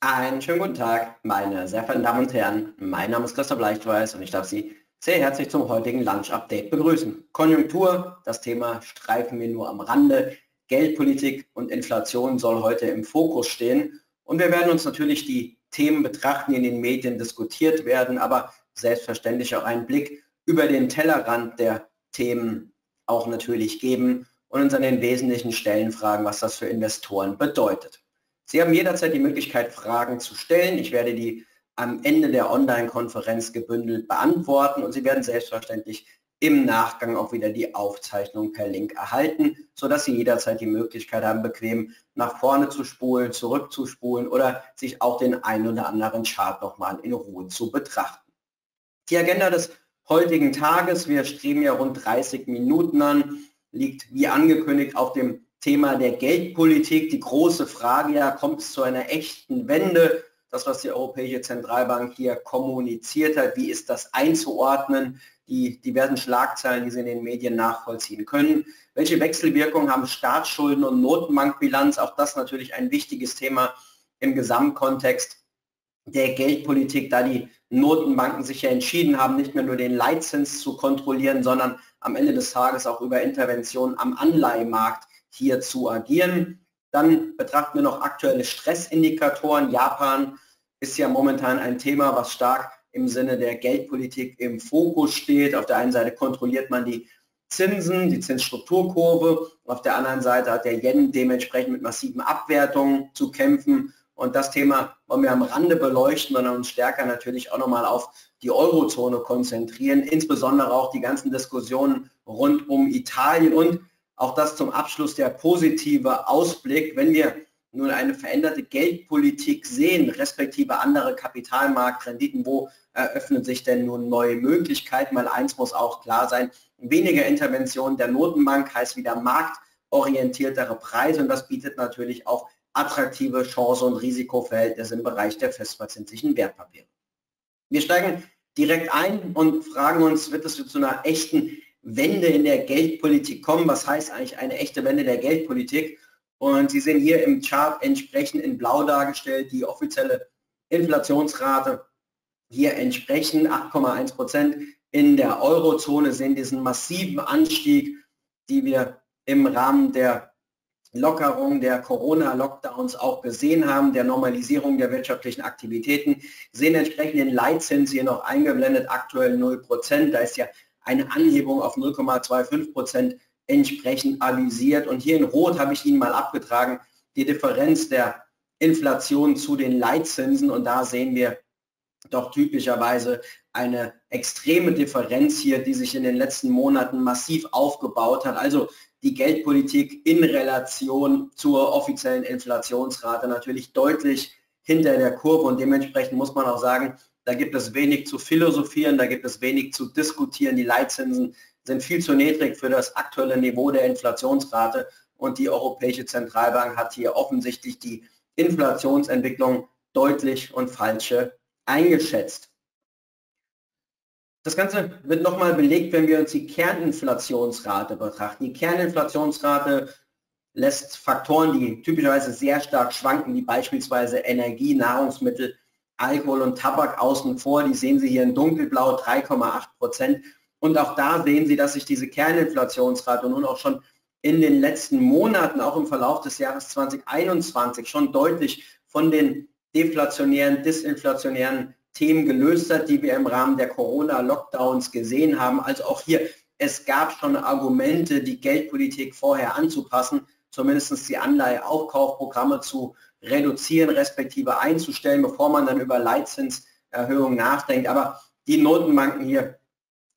Einen schönen guten Tag, meine sehr verehrten Damen und Herren. Mein Name ist Christoph Leichtweiß und ich darf Sie sehr herzlich zum heutigen Lunch-Update begrüßen. Konjunktur, das Thema streifen wir nur am Rande. Geldpolitik und Inflation soll heute im Fokus stehen. Und wir werden uns natürlich die Themen betrachten, die in den Medien diskutiert werden, aber selbstverständlich auch einen Blick über den Tellerrand der Themen auch natürlich geben und uns an den wesentlichen Stellen fragen, was das für Investoren bedeutet. Sie haben jederzeit die Möglichkeit, Fragen zu stellen. Ich werde die am Ende der Online-Konferenz gebündelt beantworten und Sie werden selbstverständlich im Nachgang auch wieder die Aufzeichnung per Link erhalten, sodass Sie jederzeit die Möglichkeit haben, bequem nach vorne zu spulen, zurückzuspulen oder sich auch den einen oder anderen Chart nochmal in Ruhe zu betrachten. Die Agenda des heutigen Tages, wir streben ja rund 30 Minuten an, liegt wie angekündigt auf dem Thema der Geldpolitik. Die große Frage ja, kommt es zu einer echten Wende? Das, was die Europäische Zentralbank hier kommuniziert hat, wie ist das einzuordnen? Die diversen Schlagzeilen, die Sie in den Medien nachvollziehen können. Welche Wechselwirkungen haben Staatsschulden und Notenbankbilanz? Auch das natürlich ein wichtiges Thema im Gesamtkontext der Geldpolitik, da die Notenbanken sich ja entschieden haben, nicht mehr nur den Leitzins zu kontrollieren, sondern am Ende des Tages auch über Interventionen am Anleihemarkt hier zu agieren. Dann betrachten wir noch aktuelle Stressindikatoren. Japan ist ja momentan ein Thema, was stark im Sinne der Geldpolitik im Fokus steht. Auf der einen Seite kontrolliert man die Zinsen, die Zinsstrukturkurve. Auf der anderen Seite hat der Yen dementsprechend mit massiven Abwertungen zu kämpfen. Und das Thema wollen wir am Rande beleuchten, sondern uns stärker natürlich auch nochmal auf die Eurozone konzentrieren, insbesondere auch die ganzen Diskussionen rund um Italien und auch das zum Abschluss der positive Ausblick, wenn wir nun eine veränderte Geldpolitik sehen, respektive andere Kapitalmarktrenditen, wo eröffnen sich denn nun neue Möglichkeiten? Weil eins muss auch klar sein, weniger Intervention der Notenbank heißt wieder marktorientiertere Preise und das bietet natürlich auch attraktive Chance- und Risikoverhältnisse im Bereich der festverzinslichen Wertpapiere. Wir steigen direkt ein und fragen uns, wird es zu einer echten Wende in der Geldpolitik kommen. Was heißt eigentlich eine echte Wende der Geldpolitik? Und Sie sehen hier im Chart entsprechend in blau dargestellt die offizielle Inflationsrate hier entsprechend 8,1 Prozent. In der Eurozone sehen diesen massiven Anstieg, die wir im Rahmen der Lockerung der Corona-Lockdowns auch gesehen haben, der Normalisierung der wirtschaftlichen Aktivitäten, sehen entsprechend den Leitzins hier noch eingeblendet, aktuell 0 Prozent. Da ist ja eine Anhebung auf 0,25 Prozent entsprechend avisiert. Und hier in Rot habe ich Ihnen mal abgetragen die Differenz der Inflation zu den Leitzinsen. Und da sehen wir doch typischerweise eine extreme Differenz hier, die sich in den letzten Monaten massiv aufgebaut hat. Also die Geldpolitik in Relation zur offiziellen Inflationsrate natürlich deutlich hinter der Kurve und dementsprechend muss man auch sagen, da gibt es wenig zu philosophieren, da gibt es wenig zu diskutieren. Die Leitzinsen sind viel zu niedrig für das aktuelle Niveau der Inflationsrate und die Europäische Zentralbank hat hier offensichtlich die Inflationsentwicklung deutlich und falsche eingeschätzt. Das Ganze wird nochmal belegt, wenn wir uns die Kerninflationsrate betrachten. Die Kerninflationsrate lässt Faktoren, die typischerweise sehr stark schwanken, wie beispielsweise Energie, Nahrungsmittel, Alkohol und Tabak außen vor. Die sehen Sie hier in dunkelblau 3,8 Prozent. Und auch da sehen Sie, dass sich diese Kerninflationsrate nun auch schon in den letzten Monaten, auch im Verlauf des Jahres 2021, schon deutlich von den deflationären, disinflationären Themen gelöst hat, die wir im Rahmen der Corona-Lockdowns gesehen haben. Also auch hier, es gab schon Argumente, die Geldpolitik vorher anzupassen, zumindest die Anleiheaufkaufprogramme zu reduzieren, respektive einzustellen, bevor man dann über Leitzinserhöhungen nachdenkt. Aber die Notenbanken hier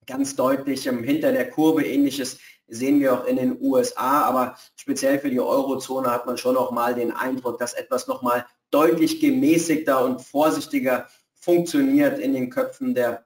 ganz deutlich hinter der Kurve, ähnliches sehen wir auch in den USA, aber speziell für die Eurozone hat man schon noch mal den Eindruck, dass etwas noch mal deutlich gemäßigter und vorsichtiger funktioniert in den Köpfen der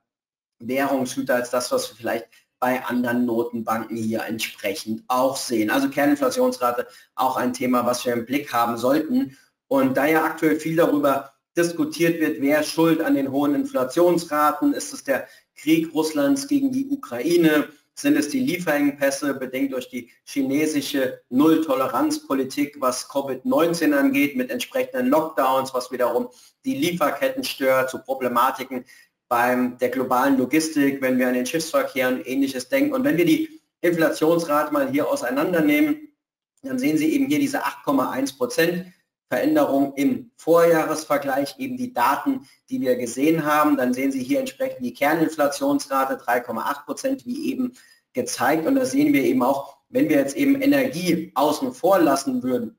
Währungshüter als das, was wir vielleicht bei anderen Notenbanken hier entsprechend auch sehen. Also Kerninflationsrate auch ein Thema, was wir im Blick haben sollten. Und da ja aktuell viel darüber diskutiert wird, wer schuld an den hohen Inflationsraten, ist es der Krieg Russlands gegen die Ukraine, Sind es die Lieferengpässe, bedingt durch die chinesische Null-Toleranz-Politik, was Covid-19 angeht, mit entsprechenden Lockdowns, was wiederum die Lieferketten stört, zu Problematiken beim der globalen Logistik, wenn wir an den Schiffsverkehr und ähnliches denken. Und wenn wir die Inflationsrate mal hier auseinandernehmen, dann sehen Sie eben hier diese 8,1 Prozent. Veränderung im Vorjahresvergleich, eben die Daten, die wir gesehen haben. Dann sehen Sie hier entsprechend die Kerninflationsrate 3,8 Prozent, wie eben gezeigt. Und da sehen wir eben auch, wenn wir jetzt eben Energie außen vor lassen würden,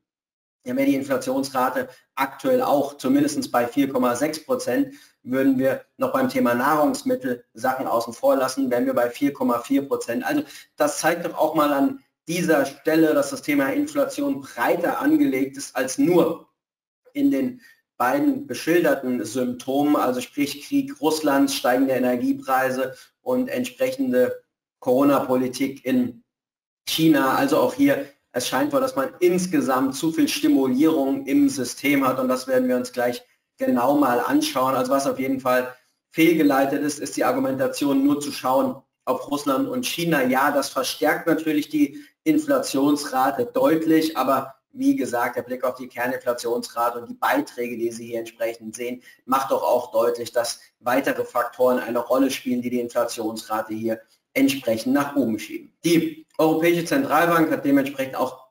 dann wäre die Inflationsrate aktuell auch zumindest bei 4,6 Prozent. Würden wir noch beim Thema Nahrungsmittel Sachen außen vor lassen, wären wir bei 4,4 Prozent. Also das zeigt doch auch mal an dieser Stelle, dass das Thema Inflation breiter angelegt ist als nur in den beiden beschilderten Symptomen, also sprich Krieg Russlands, steigende Energiepreise und entsprechende Corona-Politik in China. Also auch hier, es scheint wohl, dass man insgesamt zu viel Stimulierung im System hat und das werden wir uns gleich genau mal anschauen. Also was auf jeden Fall fehlgeleitet ist, ist die Argumentation nur zu schauen auf Russland und China. Ja, das verstärkt natürlich die Inflationsrate deutlich, aber wie gesagt, der Blick auf die Kerninflationsrate und die Beiträge, die Sie hier entsprechend sehen, macht doch auch deutlich, dass weitere Faktoren eine Rolle spielen, die die Inflationsrate hier entsprechend nach oben schieben. Die Europäische Zentralbank hat dementsprechend auch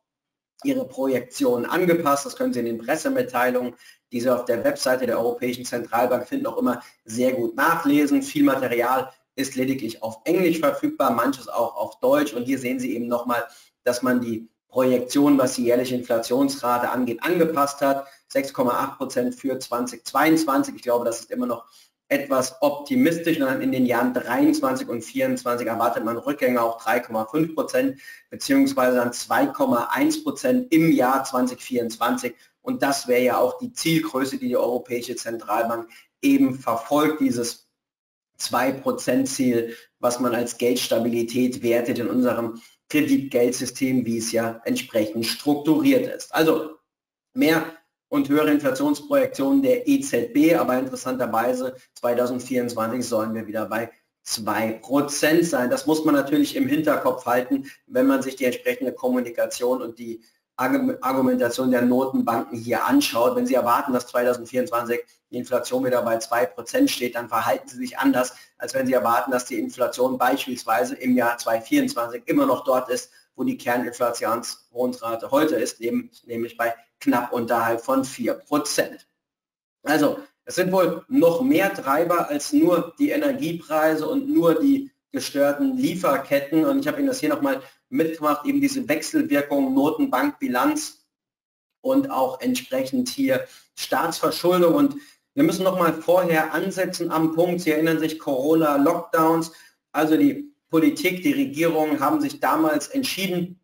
ihre Projektionen angepasst. Das können Sie in den Pressemitteilungen, die Sie auf der Webseite der Europäischen Zentralbank finden, auch immer sehr gut nachlesen. Viel Material ist lediglich auf Englisch verfügbar, manches auch auf Deutsch. Und hier sehen Sie eben nochmal, dass man die Projektion, was die jährliche Inflationsrate angeht, angepasst hat. 6,8 Prozent für 2022. Ich glaube, das ist immer noch etwas optimistisch. Und dann in den Jahren 23 und 24 erwartet man Rückgänge auf 3,5 Prozent beziehungsweise dann 2,1 Prozent im Jahr 2024. Und das wäre ja auch die Zielgröße, die die Europäische Zentralbank eben verfolgt, dieses 2%-Ziel, was man als Geldstabilität wertet in unserem Kreditgeldsystem, wie es ja entsprechend strukturiert ist. Also mehr und höhere Inflationsprojektionen der EZB, aber interessanterweise 2024 sollen wir wieder bei 2% sein. Das muss man natürlich im Hinterkopf halten, wenn man sich die entsprechende Kommunikation und die Argumentation der Notenbanken hier anschaut. Wenn Sie erwarten, dass 2024 die Inflation wieder bei 2% steht, dann verhalten Sie sich anders, als wenn Sie erwarten, dass die Inflation beispielsweise im Jahr 2024 immer noch dort ist, wo die Kerninflationsrate heute ist, nämlich bei knapp unterhalb von 4%. Also es sind wohl noch mehr Treiber als nur die Energiepreise und nur die gestörten Lieferketten. Und ich habe Ihnen das hier nochmal mitgemacht, eben diese Wechselwirkung Notenbankbilanz und auch entsprechend hier Staatsverschuldung. Und wir müssen noch mal vorher ansetzen am Punkt. Sie erinnern sich Corona-Lockdowns. Also die Politik, die Regierungen haben sich damals entschieden,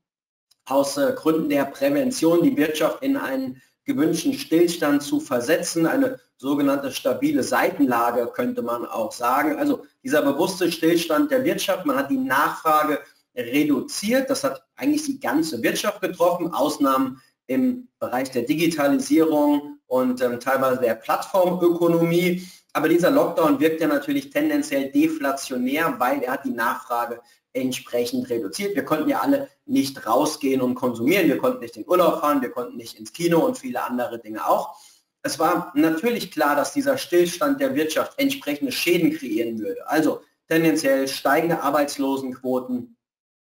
aus äh, Gründen der Prävention die Wirtschaft in einen gewünschten Stillstand zu versetzen, eine sogenannte stabile Seitenlage könnte man auch sagen. Also dieser bewusste Stillstand der Wirtschaft, man hat die Nachfrage reduziert. Das hat eigentlich die ganze Wirtschaft getroffen, Ausnahmen im Bereich der Digitalisierung und ähm, teilweise der Plattformökonomie. Aber dieser Lockdown wirkt ja natürlich tendenziell deflationär, weil er hat die Nachfrage entsprechend reduziert. Wir konnten ja alle nicht rausgehen und konsumieren. Wir konnten nicht in Urlaub fahren, wir konnten nicht ins Kino und viele andere Dinge auch. Es war natürlich klar, dass dieser Stillstand der Wirtschaft entsprechende Schäden kreieren würde. Also tendenziell steigende Arbeitslosenquoten,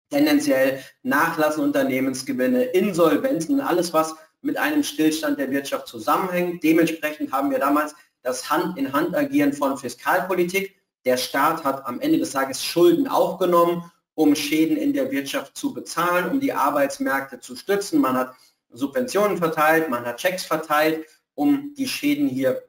tendenziell nachlassen Unternehmensgewinne, Insolvenzen, alles was mit einem Stillstand der Wirtschaft zusammenhängt. Dementsprechend haben wir damals das Hand-in-Hand-Agieren von Fiskalpolitik. Der Staat hat am Ende des Tages Schulden aufgenommen, um Schäden in der Wirtschaft zu bezahlen, um die Arbeitsmärkte zu stützen. Man hat Subventionen verteilt, man hat Checks verteilt, um die Schäden hier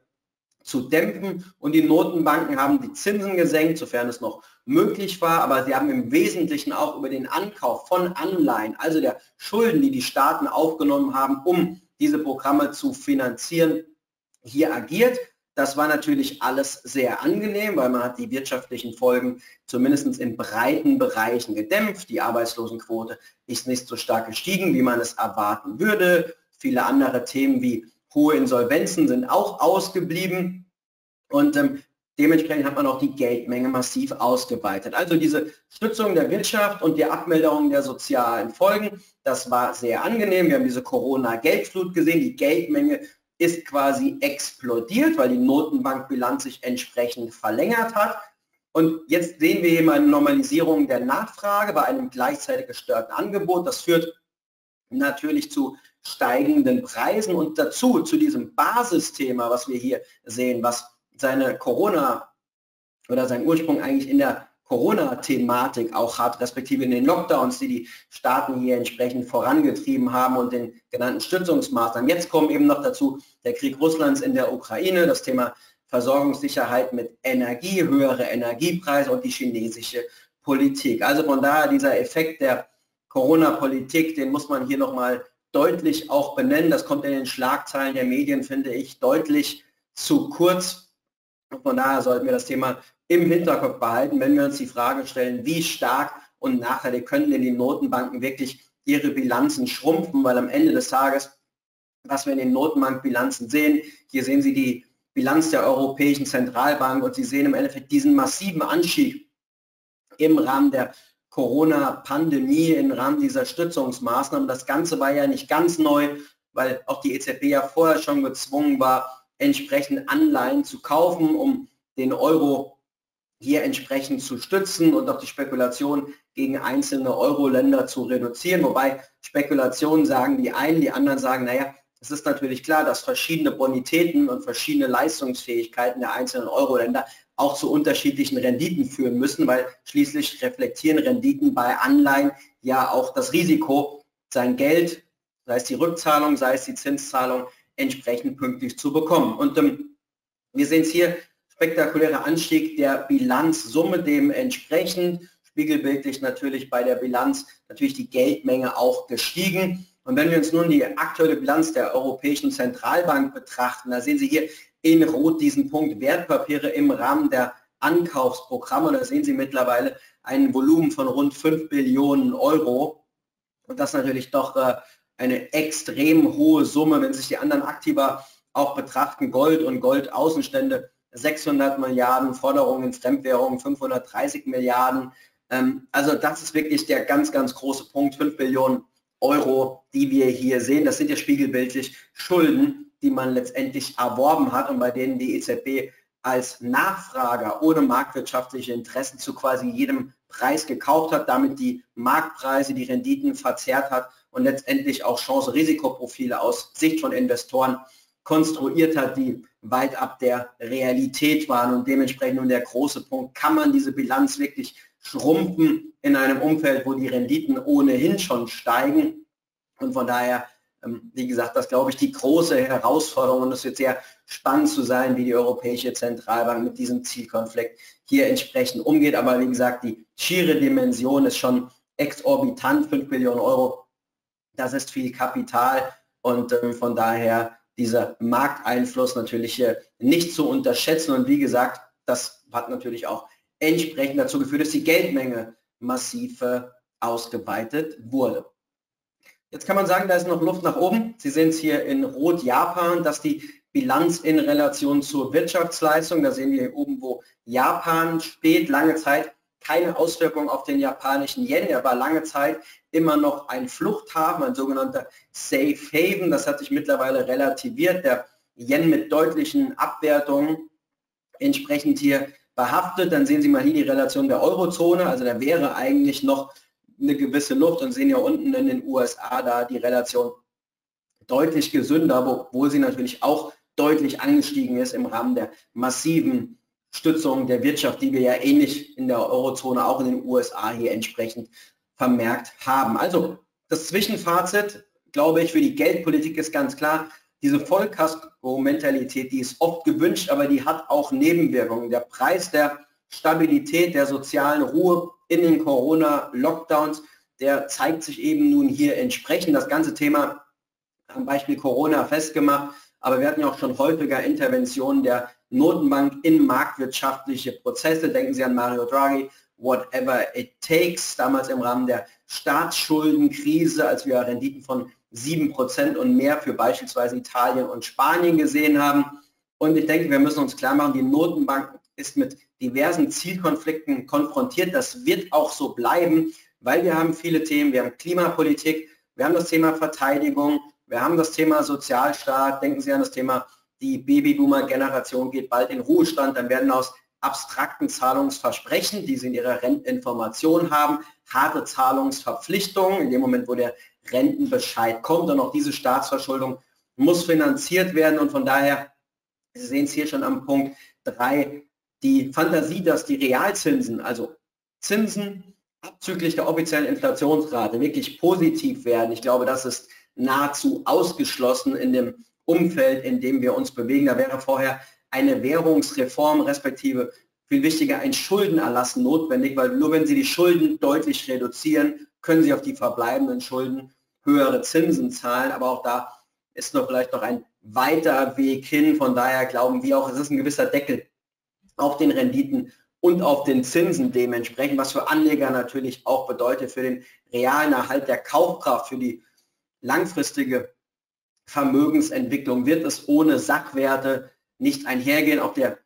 zu dämpfen. Und die Notenbanken haben die Zinsen gesenkt, sofern es noch möglich war, aber sie haben im Wesentlichen auch über den Ankauf von Anleihen, also der Schulden, die die Staaten aufgenommen haben, um diese Programme zu finanzieren, hier agiert. Das war natürlich alles sehr angenehm, weil man hat die wirtschaftlichen Folgen zumindest in breiten Bereichen gedämpft. Die Arbeitslosenquote ist nicht so stark gestiegen, wie man es erwarten würde. Viele andere Themen wie hohe Insolvenzen sind auch ausgeblieben. Und ähm, Dementsprechend hat man auch die Geldmenge massiv ausgeweitet. Also diese Stützung der Wirtschaft und die Abmilderung der sozialen Folgen, das war sehr angenehm. Wir haben diese Corona-Geldflut gesehen. Die Geldmenge ist quasi explodiert, weil die Notenbankbilanz sich entsprechend verlängert hat. Und jetzt sehen wir hier mal eine Normalisierung der Nachfrage bei einem gleichzeitig gestörten Angebot. Das führt natürlich zu steigenden Preisen und dazu zu diesem Basisthema, was wir hier sehen, was seine Corona oder seinen Ursprung eigentlich in der Corona-Thematik auch hat, respektive in den Lockdowns, die die Staaten hier entsprechend vorangetrieben haben und den genannten Stützungsmaßnahmen. Jetzt kommen eben noch dazu der Krieg Russlands in der Ukraine, das Thema Versorgungssicherheit mit Energie, höhere Energiepreise und die chinesische Politik. Also von daher dieser Effekt der Corona-Politik, den muss man hier nochmal deutlich auch benennen. Das kommt in den Schlagzeilen der Medien, finde ich, deutlich zu kurz. Von daher sollten wir das Thema im Hinterkopf behalten, wenn wir uns die Frage stellen, wie stark und nachhaltig können denn die Notenbanken wirklich ihre Bilanzen schrumpfen, weil am Ende des Tages, was wir in den Notenbankbilanzen sehen, hier sehen Sie die Bilanz der Europäischen Zentralbank und Sie sehen im Endeffekt diesen massiven Anstieg im Rahmen der Corona-Pandemie, im Rahmen dieser Stützungsmaßnahmen. Das Ganze war ja nicht ganz neu, weil auch die EZB ja vorher schon gezwungen war, entsprechend Anleihen zu kaufen, um den Euro hier entsprechend zu stützen und auch die Spekulation gegen einzelne Euro-Länder zu reduzieren. Wobei Spekulationen sagen die einen, die anderen sagen, naja, es ist natürlich klar, dass verschiedene Bonitäten und verschiedene Leistungsfähigkeiten der einzelnen Euro-Länder auch zu unterschiedlichen Renditen führen müssen, weil schließlich reflektieren Renditen bei Anleihen ja auch das Risiko, sein Geld, sei es die Rückzahlung, sei es die Zinszahlung, entsprechend pünktlich zu bekommen. Und ähm, wir sehen es hier, spektakulärer Anstieg der Bilanzsumme dementsprechend, spiegelbildlich natürlich bei der Bilanz natürlich die Geldmenge auch gestiegen. Und wenn wir uns nun die aktuelle Bilanz der Europäischen Zentralbank betrachten, da sehen Sie hier in Rot diesen Punkt Wertpapiere im Rahmen der Ankaufsprogramme. Da sehen Sie mittlerweile ein Volumen von rund 5 Billionen Euro. Und das natürlich doch äh, eine extrem hohe Summe, wenn sich die anderen Aktiva auch betrachten. Gold und Goldaußenstände 600 Milliarden, Forderungen in Fremdwährungen 530 Milliarden. Ähm, also das ist wirklich der ganz, ganz große Punkt. 5 Billionen Euro, die wir hier sehen. Das sind ja spiegelbildlich Schulden, die man letztendlich erworben hat und bei denen die EZB als Nachfrager ohne marktwirtschaftliche Interessen zu quasi jedem Preis gekauft hat, damit die Marktpreise, die Renditen verzerrt hat und letztendlich auch Chance-Risikoprofile aus Sicht von Investoren konstruiert hat, die weit ab der Realität waren und dementsprechend nun der große Punkt, kann man diese Bilanz wirklich schrumpfen in einem Umfeld, wo die Renditen ohnehin schon steigen. Und von daher, ähm, wie gesagt, das glaube ich die große Herausforderung und es wird sehr spannend zu sein, wie die Europäische Zentralbank mit diesem Zielkonflikt hier entsprechend umgeht. Aber wie gesagt, die schiere Dimension ist schon exorbitant, 5 Billionen Euro. Das ist viel Kapital und ähm, von daher dieser Markteinfluss natürlich nicht zu unterschätzen. Und wie gesagt, das hat natürlich auch entsprechend dazu geführt, dass die Geldmenge massiv äh, ausgeweitet wurde. Jetzt kann man sagen, da ist noch Luft nach oben. Sie sehen es hier in Rot Japan, dass die Bilanz in Relation zur Wirtschaftsleistung, da sehen wir hier oben, wo Japan steht, lange Zeit keine Auswirkung auf den japanischen Yen. Er war lange Zeit immer noch ein Fluchthafen, ein sogenannter Safe Haven. Das hat sich mittlerweile relativiert. Der Yen mit deutlichen Abwertungen entsprechend hier behaftet. Dann sehen Sie mal hier die Relation der Eurozone. Also da wäre eigentlich noch eine gewisse Luft und sehen ja unten in den USA da die Relation deutlich gesünder, obwohl sie natürlich auch deutlich angestiegen ist im Rahmen der massiven Stützung der Wirtschaft, die wir ja ähnlich in der Eurozone, auch in den USA hier entsprechend vermerkt haben. Also das Zwischenfazit, glaube ich, für die Geldpolitik ist ganz klar, diese Vollkasko-Mentalität, die ist oft gewünscht, aber die hat auch Nebenwirkungen. Der Preis der Stabilität, der sozialen Ruhe in den Corona-Lockdowns, der zeigt sich eben nun hier entsprechend. Das ganze Thema am Beispiel Corona festgemacht, aber wir hatten ja auch schon häufiger Interventionen der Notenbank in marktwirtschaftliche Prozesse. Denken Sie an Mario Draghi, whatever it takes, damals im Rahmen der Staatsschuldenkrise, als wir Renditen von 7% und mehr für beispielsweise Italien und Spanien gesehen haben. Und ich denke, wir müssen uns klar machen, die Notenbank ist mit diversen Zielkonflikten konfrontiert. Das wird auch so bleiben, weil wir haben viele Themen. Wir haben Klimapolitik, wir haben das Thema Verteidigung, wir haben das Thema Sozialstaat. Denken Sie an das Thema, die Babyboomer-Generation geht bald in Ruhestand. Dann werden aus abstrakten Zahlungsversprechen, die Sie in Ihrer Renteninformation haben, harte Zahlungsverpflichtungen in dem Moment, wo der Rentenbescheid kommt. Und auch diese Staatsverschuldung muss finanziert werden. Und von daher, Sie sehen es hier schon am Punkt 3, die Fantasie, dass die Realzinsen, also Zinsen abzüglich der offiziellen Inflationsrate wirklich positiv werden. Ich glaube, das ist nahezu ausgeschlossen in dem Umfeld, in dem wir uns bewegen. Da wäre vorher eine Währungsreform respektive viel wichtiger ein Schuldenerlassen notwendig, weil nur wenn Sie die Schulden deutlich reduzieren, können Sie auf die verbleibenden Schulden höhere Zinsen zahlen. Aber auch da ist noch vielleicht noch ein weiter Weg hin. Von daher glauben wir auch, es ist ein gewisser Deckel auf den Renditen und auf den Zinsen dementsprechend, was für Anleger natürlich auch bedeutet für den realen Erhalt der Kaufkraft, für die langfristige Vermögensentwicklung wird es ohne Sachwerte nicht einhergehen. Auch der,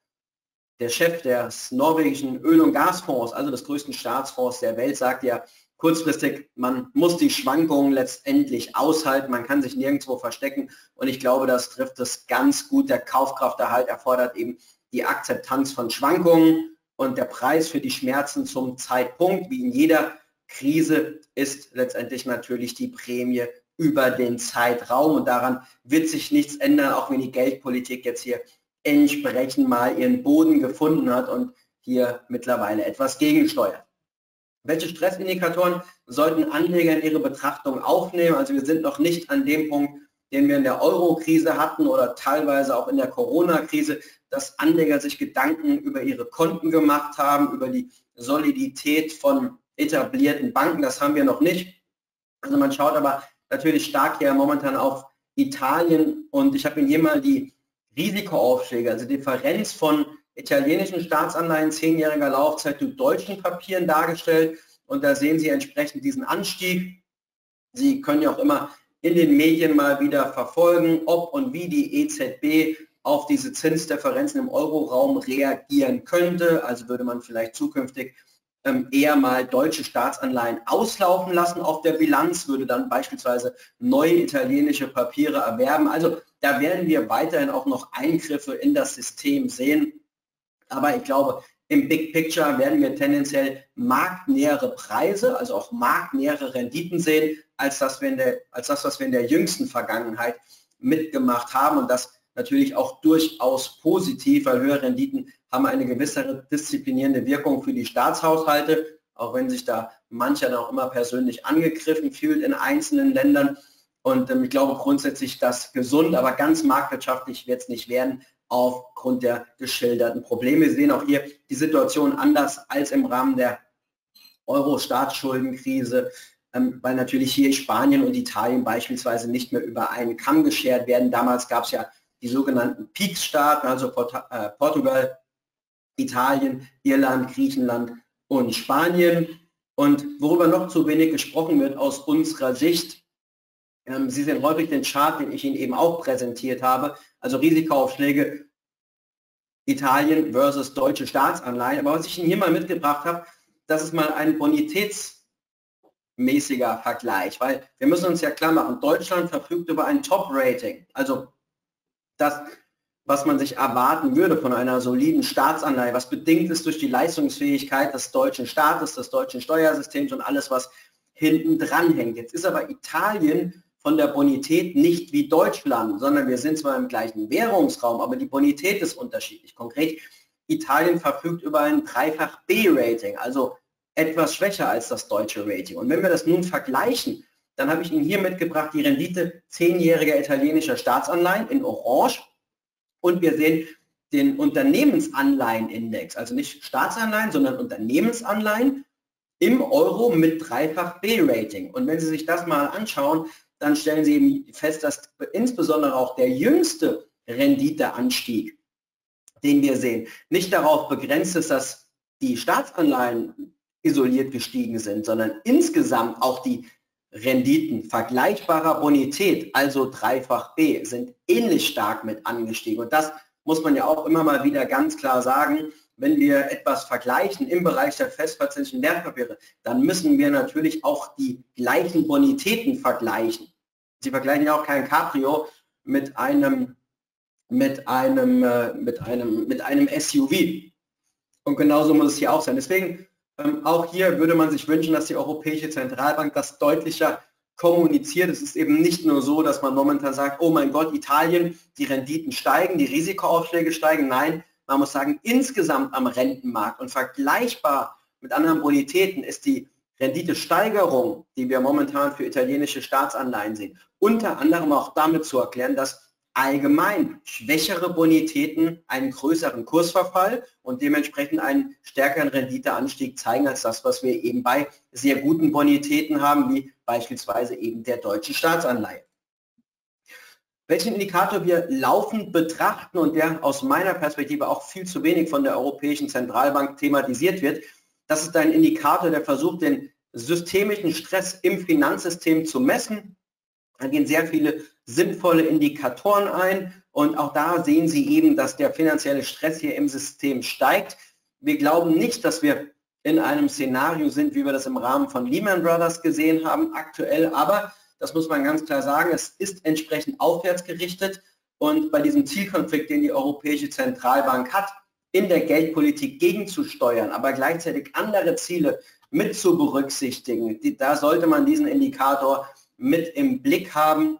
der Chef des norwegischen Öl- und Gasfonds, also des größten Staatsfonds der Welt, sagt ja kurzfristig, man muss die Schwankungen letztendlich aushalten, man kann sich nirgendwo verstecken und ich glaube, das trifft es ganz gut. Der Kaufkrafterhalt erfordert eben die Akzeptanz von Schwankungen und der Preis für die Schmerzen zum Zeitpunkt, wie in jeder Krise, ist letztendlich natürlich die Prämie über den Zeitraum und daran wird sich nichts ändern, auch wenn die Geldpolitik jetzt hier entsprechend mal ihren Boden gefunden hat und hier mittlerweile etwas gegensteuert. Welche Stressindikatoren sollten Anleger in ihre Betrachtung aufnehmen? Also wir sind noch nicht an dem Punkt, den wir in der Euro-Krise hatten oder teilweise auch in der Corona-Krise, dass Anleger sich Gedanken über ihre Konten gemacht haben, über die Solidität von etablierten Banken. Das haben wir noch nicht. Also man schaut aber natürlich stark hier momentan auf Italien und ich habe Ihnen hier mal die Risikoaufschläge, also Differenz von italienischen Staatsanleihen zehnjähriger Laufzeit zu deutschen Papieren dargestellt und da sehen Sie entsprechend diesen Anstieg. Sie können ja auch immer in den Medien mal wieder verfolgen, ob und wie die EZB auf diese Zinsdifferenzen im Euroraum reagieren könnte. Also würde man vielleicht zukünftig eher mal deutsche Staatsanleihen auslaufen lassen auf der Bilanz, würde dann beispielsweise neue italienische Papiere erwerben. Also da werden wir weiterhin auch noch Eingriffe in das System sehen. Aber ich glaube, im Big Picture werden wir tendenziell marktnähere Preise, also auch marktnähere Renditen sehen, als das, wir in der, als das, was wir in der jüngsten Vergangenheit mitgemacht haben. Und das natürlich auch durchaus positiv, weil höhere Renditen haben eine gewisse disziplinierende Wirkung für die Staatshaushalte, auch wenn sich da mancher dann auch immer persönlich angegriffen fühlt in einzelnen Ländern. Und ähm, ich glaube grundsätzlich, dass gesund, aber ganz marktwirtschaftlich wird es nicht werden aufgrund der geschilderten Probleme. Wir sehen auch hier die Situation anders als im Rahmen der Euro-Staatsschuldenkrise, ähm, weil natürlich hier Spanien und Italien beispielsweise nicht mehr über einen Kamm geschert werden. Damals gab es ja die sogenannten Peaks-Staaten, also Port äh, Portugal, Italien, Irland, Griechenland und Spanien. Und worüber noch zu wenig gesprochen wird aus unserer Sicht, ähm, Sie sehen häufig den Chart, den ich Ihnen eben auch präsentiert habe, also Risikoaufschläge Italien versus deutsche Staatsanleihen. Aber was ich Ihnen hier mal mitgebracht habe, das ist mal ein bonitätsmäßiger Vergleich, weil wir müssen uns ja klar machen, Deutschland verfügt über ein Top-Rating. Also das, was man sich erwarten würde von einer soliden Staatsanleihe, was bedingt ist durch die Leistungsfähigkeit des deutschen Staates, des deutschen Steuersystems und alles, was hinten dran hängt. Jetzt ist aber Italien von der Bonität nicht wie Deutschland, sondern wir sind zwar im gleichen Währungsraum, aber die Bonität ist unterschiedlich. Konkret, Italien verfügt über ein dreifach B-Rating, also etwas schwächer als das deutsche Rating. Und wenn wir das nun vergleichen dann habe ich Ihnen hier mitgebracht die Rendite zehnjähriger italienischer Staatsanleihen in Orange. Und wir sehen den Unternehmensanleihenindex, also nicht Staatsanleihen, sondern Unternehmensanleihen im Euro mit dreifach B-Rating. Und wenn Sie sich das mal anschauen, dann stellen Sie eben fest, dass insbesondere auch der jüngste Renditeanstieg, den wir sehen, nicht darauf begrenzt ist, dass die Staatsanleihen isoliert gestiegen sind, sondern insgesamt auch die Renditen vergleichbarer Bonität, also dreifach B, sind ähnlich stark mit angestiegen. Und das muss man ja auch immer mal wieder ganz klar sagen, wenn wir etwas vergleichen im Bereich der festverzinslichen Wertpapiere, dann müssen wir natürlich auch die gleichen Bonitäten vergleichen. Sie vergleichen ja auch kein Cabrio mit einem mit einem äh, mit einem mit einem SUV. Und genauso muss es hier auch sein. Deswegen ähm, auch hier würde man sich wünschen, dass die Europäische Zentralbank das deutlicher kommuniziert. Es ist eben nicht nur so, dass man momentan sagt, oh mein Gott, Italien, die Renditen steigen, die Risikoaufschläge steigen. Nein, man muss sagen, insgesamt am Rentenmarkt und vergleichbar mit anderen Bonitäten ist die Renditesteigerung, die wir momentan für italienische Staatsanleihen sehen, unter anderem auch damit zu erklären, dass allgemein schwächere Bonitäten einen größeren Kursverfall und dementsprechend einen stärkeren Renditeanstieg zeigen als das, was wir eben bei sehr guten Bonitäten haben, wie beispielsweise eben der deutschen Staatsanleihe. Welchen Indikator wir laufend betrachten und der aus meiner Perspektive auch viel zu wenig von der Europäischen Zentralbank thematisiert wird, das ist ein Indikator, der versucht, den systemischen Stress im Finanzsystem zu messen. Da gehen sehr viele sinnvolle Indikatoren ein und auch da sehen Sie eben, dass der finanzielle Stress hier im System steigt. Wir glauben nicht, dass wir in einem Szenario sind, wie wir das im Rahmen von Lehman Brothers gesehen haben aktuell, aber das muss man ganz klar sagen, es ist entsprechend aufwärts gerichtet und bei diesem Zielkonflikt, den die Europäische Zentralbank hat, in der Geldpolitik gegenzusteuern, aber gleichzeitig andere Ziele mit zu berücksichtigen, da sollte man diesen Indikator mit im Blick haben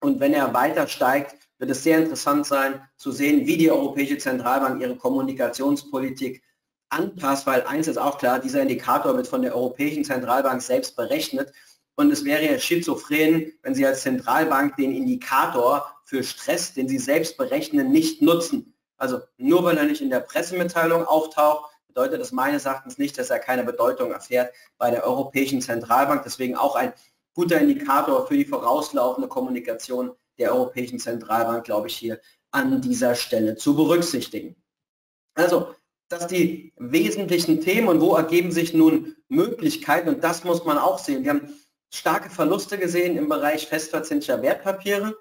und wenn er weiter steigt, wird es sehr interessant sein zu sehen, wie die Europäische Zentralbank ihre Kommunikationspolitik anpasst, weil eins ist auch klar, dieser Indikator wird von der Europäischen Zentralbank selbst berechnet und es wäre ja schizophren, wenn Sie als Zentralbank den Indikator für Stress, den Sie selbst berechnen, nicht nutzen. Also nur weil er nicht in der Pressemitteilung auftaucht, bedeutet das meines Erachtens nicht, dass er keine Bedeutung erfährt bei der Europäischen Zentralbank. Deswegen auch ein guter Indikator für die vorauslaufende Kommunikation der Europäischen Zentralbank, glaube ich, hier an dieser Stelle zu berücksichtigen. Also, das die wesentlichen Themen und wo ergeben sich nun Möglichkeiten und das muss man auch sehen. Wir haben starke Verluste gesehen im Bereich festverzinslicher Wertpapiere,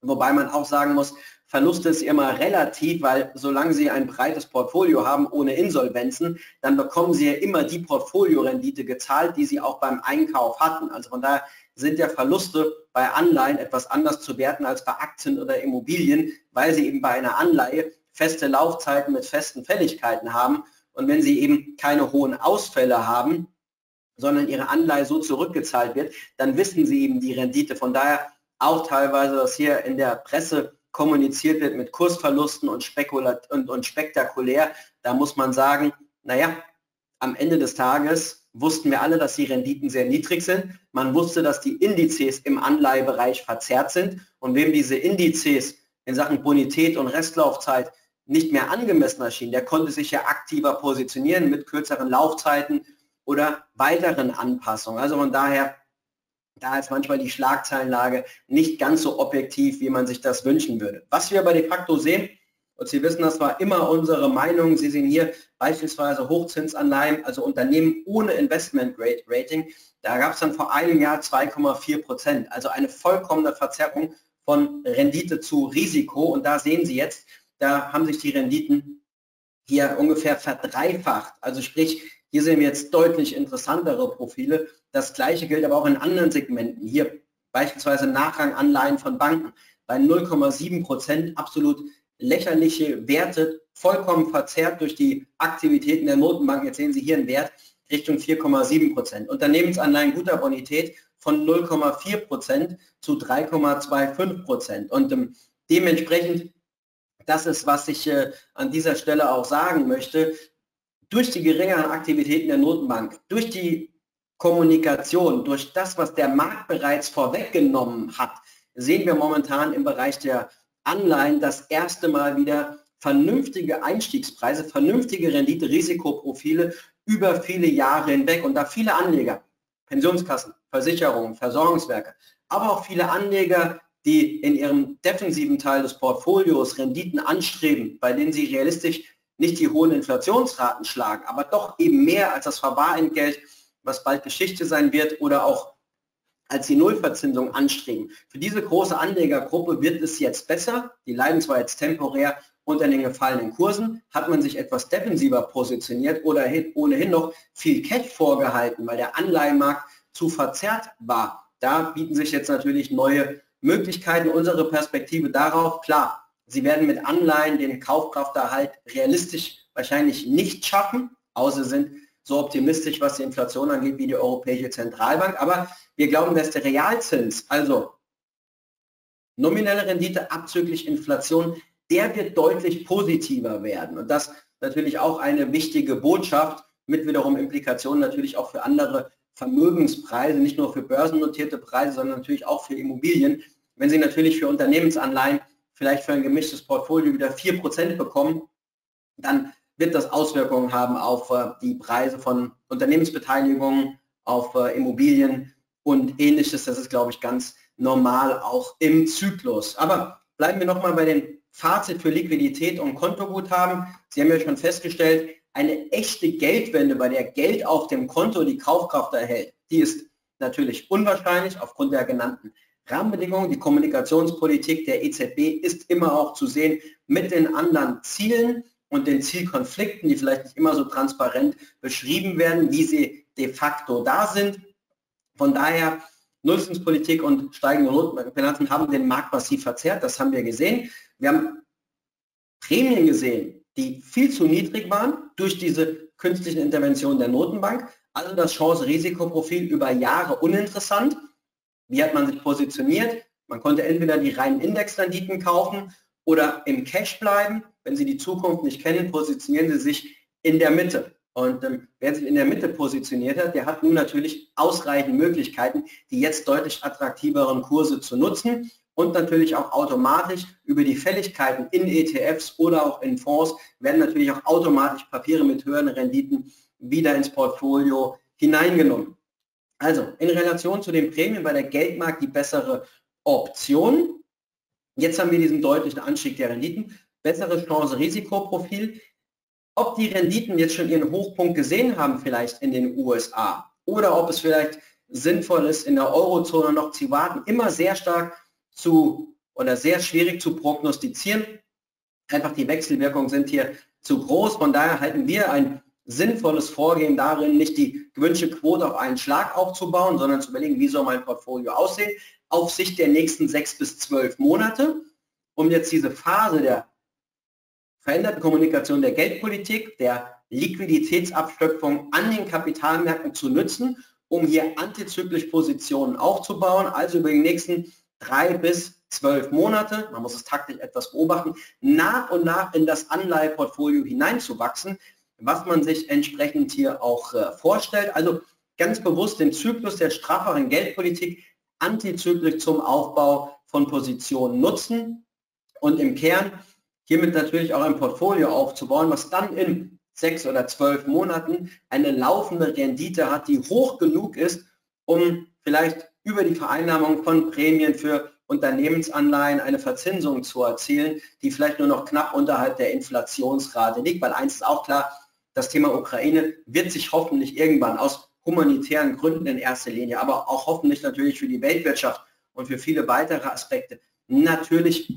wobei man auch sagen muss, Verluste ist immer relativ, weil solange Sie ein breites Portfolio haben ohne Insolvenzen, dann bekommen Sie ja immer die Portfoliorendite gezahlt, die Sie auch beim Einkauf hatten. Also von daher sind ja Verluste bei Anleihen etwas anders zu werten als bei Aktien oder Immobilien, weil Sie eben bei einer Anleihe feste Laufzeiten mit festen Fälligkeiten haben. Und wenn Sie eben keine hohen Ausfälle haben, sondern Ihre Anleihe so zurückgezahlt wird, dann wissen Sie eben die Rendite. Von daher auch teilweise, was hier in der Presse kommuniziert wird mit Kursverlusten und, spekulat und, und spektakulär, da muss man sagen, naja, am Ende des Tages wussten wir alle, dass die Renditen sehr niedrig sind. Man wusste, dass die Indizes im Anleihebereich verzerrt sind. Und wem diese Indizes in Sachen Bonität und Restlaufzeit nicht mehr angemessen erschienen, der konnte sich ja aktiver positionieren mit kürzeren Laufzeiten oder weiteren Anpassungen. Also von daher da ist manchmal die Schlagzeilenlage nicht ganz so objektiv, wie man sich das wünschen würde. Was wir aber de facto sehen, und Sie wissen, das war immer unsere Meinung, Sie sehen hier beispielsweise Hochzinsanleihen, also Unternehmen ohne Investment Grade Rating, da gab es dann vor einem Jahr 2,4 Prozent, also eine vollkommene Verzerrung von Rendite zu Risiko. Und da sehen Sie jetzt, da haben sich die Renditen hier ungefähr verdreifacht. Also sprich, hier sehen wir jetzt deutlich interessantere Profile. Das gleiche gilt aber auch in anderen Segmenten. Hier beispielsweise Nachranganleihen von Banken bei 0,7 Prozent absolut lächerliche Werte, vollkommen verzerrt durch die Aktivitäten der Notenbank. Jetzt sehen Sie hier einen Wert Richtung 4,7 Prozent. Unternehmensanleihen guter Bonität von 0,4 Prozent zu 3,25 Prozent. Und ähm, dementsprechend, das ist, was ich äh, an dieser Stelle auch sagen möchte, durch die geringeren Aktivitäten der Notenbank, durch die Kommunikation, durch das, was der Markt bereits vorweggenommen hat, sehen wir momentan im Bereich der Anleihen das erste Mal wieder vernünftige Einstiegspreise, vernünftige Rendite-Risikoprofile über viele Jahre hinweg. Und da viele Anleger, Pensionskassen, Versicherungen, Versorgungswerke, aber auch viele Anleger, die in ihrem defensiven Teil des Portfolios Renditen anstreben, bei denen sie realistisch nicht die hohen Inflationsraten schlagen, aber doch eben mehr als das Verwahrentgelt, was bald Geschichte sein wird oder auch als die Nullverzinsung anstreben. Für diese große Anlegergruppe wird es jetzt besser. Die leiden zwar jetzt temporär unter den gefallenen Kursen, hat man sich etwas defensiver positioniert oder ohnehin noch viel Cash vorgehalten, weil der Anleihenmarkt zu verzerrt war. Da bieten sich jetzt natürlich neue Möglichkeiten. Unsere Perspektive darauf, klar, sie werden mit Anleihen den Kaufkrafterhalt realistisch wahrscheinlich nicht schaffen, außer sind so optimistisch, was die Inflation angeht, wie die Europäische Zentralbank. Aber wir glauben, dass der Realzins, also nominelle Rendite abzüglich Inflation, der wird deutlich positiver werden. Und das natürlich auch eine wichtige Botschaft mit wiederum Implikationen natürlich auch für andere Vermögenspreise, nicht nur für börsennotierte Preise, sondern natürlich auch für Immobilien. Wenn Sie natürlich für Unternehmensanleihen vielleicht für ein gemischtes Portfolio wieder 4% bekommen, dann wird das Auswirkungen haben auf äh, die Preise von Unternehmensbeteiligungen, auf äh, Immobilien und ähnliches. Das ist, glaube ich, ganz normal auch im Zyklus. Aber bleiben wir nochmal bei den Fazit für Liquidität und Kontoguthaben. Sie haben ja schon festgestellt, eine echte Geldwende, bei der Geld auf dem Konto die Kaufkraft erhält, die ist natürlich unwahrscheinlich aufgrund der genannten Rahmenbedingungen. Die Kommunikationspolitik der EZB ist immer auch zu sehen mit den anderen Zielen und den Zielkonflikten, die vielleicht nicht immer so transparent beschrieben werden, wie sie de facto da sind. Von daher Nullzinspolitik und steigende Notbilanzen haben den Markt massiv verzerrt. Das haben wir gesehen. Wir haben Prämien gesehen, die viel zu niedrig waren durch diese künstlichen Interventionen der Notenbank. Also das Chance-Risikoprofil über Jahre uninteressant. Wie hat man sich positioniert? Man konnte entweder die reinen Indexrenditen kaufen oder im Cash bleiben. Wenn Sie die Zukunft nicht kennen, positionieren Sie sich in der Mitte. Und ähm, wer sich in der Mitte positioniert hat, der hat nun natürlich ausreichend Möglichkeiten, die jetzt deutlich attraktiveren Kurse zu nutzen und natürlich auch automatisch über die Fälligkeiten in ETFs oder auch in Fonds werden natürlich auch automatisch Papiere mit höheren Renditen wieder ins Portfolio hineingenommen. Also in Relation zu den Prämien bei der Geldmarkt die bessere Option. Jetzt haben wir diesen deutlichen Anstieg der Renditen, besseres Chance-Risikoprofil. Ob die Renditen jetzt schon ihren Hochpunkt gesehen haben, vielleicht in den USA, oder ob es vielleicht sinnvoll ist, in der Eurozone noch zu warten, immer sehr stark zu oder sehr schwierig zu prognostizieren. Einfach die Wechselwirkungen sind hier zu groß. Von daher halten wir ein sinnvolles Vorgehen darin, nicht die gewünschte Quote auf einen Schlag aufzubauen, sondern zu überlegen, wie soll mein Portfolio aussehen, auf Sicht der nächsten sechs bis zwölf Monate, um jetzt diese Phase der veränderten Kommunikation der Geldpolitik, der Liquiditätsabschöpfung an den Kapitalmärkten zu nutzen, um hier antizyklisch Positionen aufzubauen, also über die nächsten drei bis zwölf Monate, man muss es taktisch etwas beobachten, nach und nach in das Anleiheportfolio hineinzuwachsen, was man sich entsprechend hier auch äh, vorstellt. Also ganz bewusst den Zyklus der strafferen Geldpolitik antizyklisch zum Aufbau von Positionen nutzen und im Kern hiermit natürlich auch ein Portfolio aufzubauen, was dann in sechs oder zwölf Monaten eine laufende Rendite hat, die hoch genug ist, um vielleicht über die Vereinnahmung von Prämien für Unternehmensanleihen eine Verzinsung zu erzielen, die vielleicht nur noch knapp unterhalb der Inflationsrate liegt. Weil eins ist auch klar, das Thema Ukraine wird sich hoffentlich irgendwann aus humanitären Gründen in erster Linie, aber auch hoffentlich natürlich für die Weltwirtschaft und für viele weitere Aspekte natürlich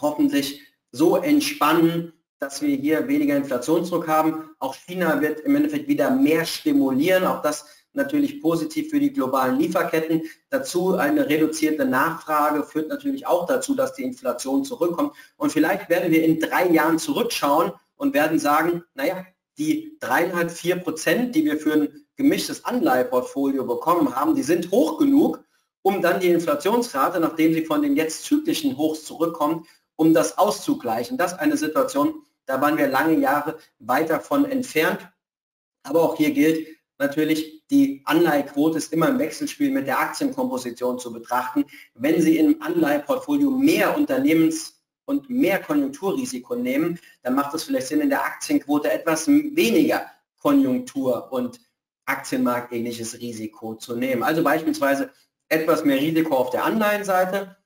hoffentlich so entspannen, dass wir hier weniger Inflationsdruck haben. Auch China wird im Endeffekt wieder mehr stimulieren. Auch das natürlich positiv für die globalen Lieferketten. Dazu eine reduzierte Nachfrage führt natürlich auch dazu, dass die Inflation zurückkommt. Und vielleicht werden wir in drei Jahren zurückschauen und werden sagen, naja, die dreieinhalb, vier Prozent, die wir für ein gemischtes Anleiheportfolio bekommen haben, die sind hoch genug, um dann die Inflationsrate, nachdem sie von den jetzt zyklischen Hochs zurückkommt, um das auszugleichen. Das ist eine Situation, da waren wir lange Jahre weit davon entfernt. Aber auch hier gilt, natürlich, die Anleihequote ist immer im Wechselspiel mit der Aktienkomposition zu betrachten. Wenn Sie im Anleiheportfolio mehr Unternehmens- und mehr Konjunkturrisiko nehmen, dann macht es vielleicht Sinn, in der Aktienquote etwas weniger Konjunktur- und Aktienmarktähnliches Risiko zu nehmen. Also beispielsweise etwas mehr Risiko auf der Anleihenseite,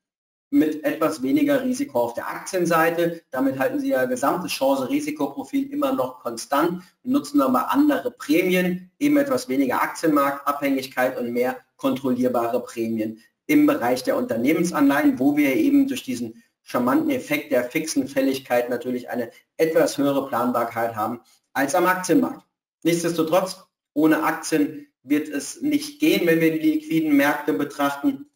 mit etwas weniger Risiko auf der Aktienseite. Damit halten Sie Ihr gesamtes Chance-Risikoprofil immer noch konstant, nutzen aber andere Prämien, eben etwas weniger Aktienmarktabhängigkeit und mehr kontrollierbare Prämien im Bereich der Unternehmensanleihen, wo wir eben durch diesen charmanten Effekt der fixen Fälligkeit natürlich eine etwas höhere Planbarkeit haben als am Aktienmarkt. Nichtsdestotrotz, ohne Aktien wird es nicht gehen, wenn wir die liquiden Märkte betrachten.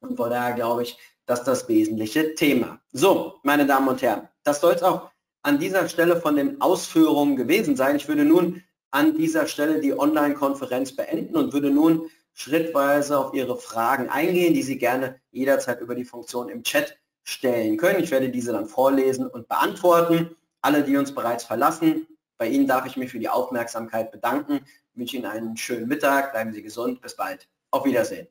Und von daher glaube ich, dass das wesentliche Thema. So, meine Damen und Herren, das soll es auch an dieser Stelle von den Ausführungen gewesen sein. Ich würde nun an dieser Stelle die Online-Konferenz beenden und würde nun schrittweise auf Ihre Fragen eingehen, die Sie gerne jederzeit über die Funktion im Chat stellen können. Ich werde diese dann vorlesen und beantworten. Alle, die uns bereits verlassen, bei Ihnen darf ich mich für die Aufmerksamkeit bedanken. Ich wünsche Ihnen einen schönen Mittag, bleiben Sie gesund, bis bald. Auf Wiedersehen.